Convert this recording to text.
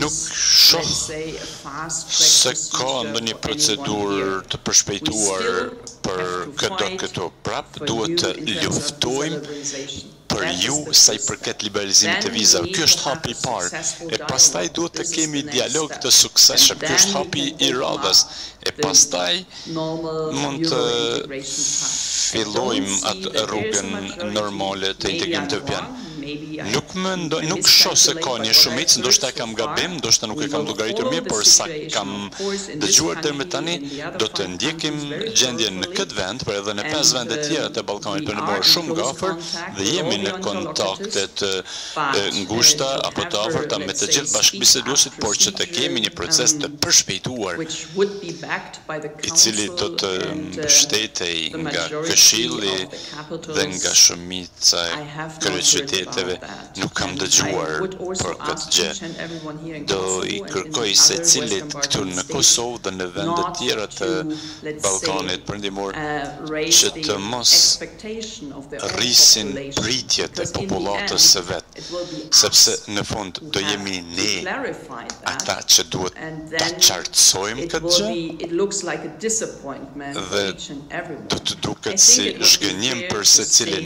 Nuk shoh se ka ndonjë procedurë të përshpejtuar për këdo këtu. Prapë duhet të luftojmë për ju sa i përket liberalizimit të vizave. Ky është hapi i parë. E pastaj duhet të kemi dialog të suksesshëm. Ky është hapi i radhës. E pastaj. Mund të fillojmë atë rrugën normale të integrimit evropian. Nuk mendoj, nuk shoh se ka një shumicë, ndoshta e kam gabim, ndoshta nuk e kam llogaritur mirë, por sa kam dëgjuar deri më tani, do të ndjekim gjendjen në këtë vend, por edhe në pesë vende tjera të Ballkanit Perëndimor shumë nga afër dhe jemi në kontakte të ngushta apo të afërta me të gjithë bashkëbiseduesit, por që të kemi një proces të përshpejtuar i cili do të mbështetej nga Këshilli dhe nga shumica e kryeqyteteve, nuk kam dëgjuar për këtë gjë. Do i kërkoj secilit këtu në Kosovë dhe në vendet tjera të Ballkanit Perëndimor që të mos rrisin pritjet e popullatës së vet. sepse në fund do jemi ne ata që duhet ta qartësojmë këtë gjë dhe do të duket si zhgënjim për secilin